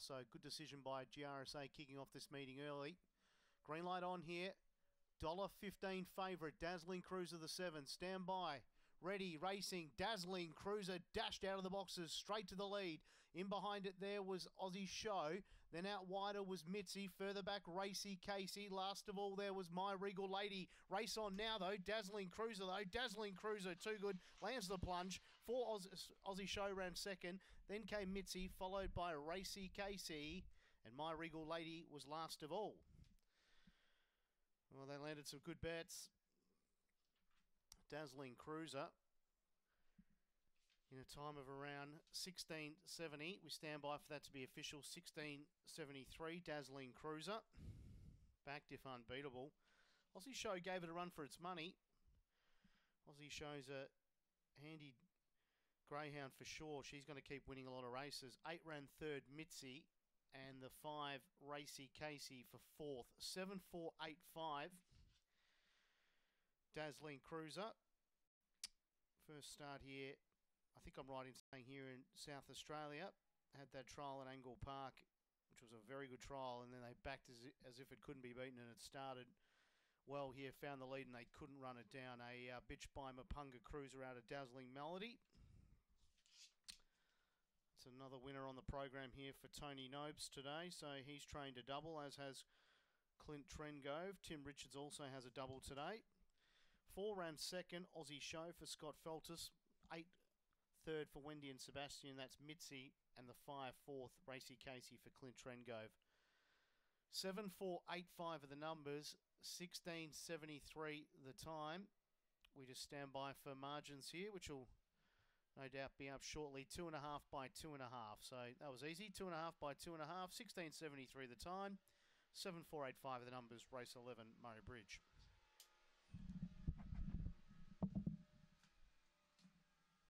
So good decision by GRSA kicking off this meeting early. Green light on here. $1.15 favourite. Dazzling Cruiser of the 7. Stand by. Ready, racing, dazzling cruiser dashed out of the boxes straight to the lead. In behind it there was Aussie Show. Then out wider was Mitzi. Further back, Racy Casey. Last of all, there was My Regal Lady. Race on now though. Dazzling cruiser though. Dazzling cruiser, too good. Lands the plunge. Four Oz- Aussie Show ran second. Then came Mitzi, followed by Racy Casey. And My Regal Lady was last of all. Well, they landed some good bets. Dazzling Cruiser in a time of around 1670. We stand by for that to be official. 1673, Dazzling Cruiser. Backed if unbeatable. Aussie Show gave it a run for its money. Aussie Show's a handy greyhound for sure. She's going to keep winning a lot of races. Eight ran third, Mitzi. And the five, Racy Casey for fourth. Seven, four, eight, five. Dazzling Cruiser. First start here, I think I'm right in saying here in South Australia, had that trial at Angle Park, which was a very good trial, and then they backed as, as if it couldn't be beaten, and it started well here, found the lead, and they couldn't run it down. A uh, bitch by Mapunga Cruiser out of Dazzling Melody. It's another winner on the program here for Tony Nobes today, so he's trained a double, as has Clint Trengove. Tim Richards also has a double today. Four ran second, Aussie Show for Scott Feltus. Eight third for Wendy and Sebastian. That's Mitzi. And the five fourth, Racy Casey for Clint Trengove. Seven four eight five are the numbers. Sixteen seventy three the time. We just stand by for margins here, which will no doubt be up shortly. Two and a half by two and a half. So that was easy. Two and a half by two and a half. Sixteen seventy three the time. Seven four eight five are the numbers. Race eleven, Murray Bridge.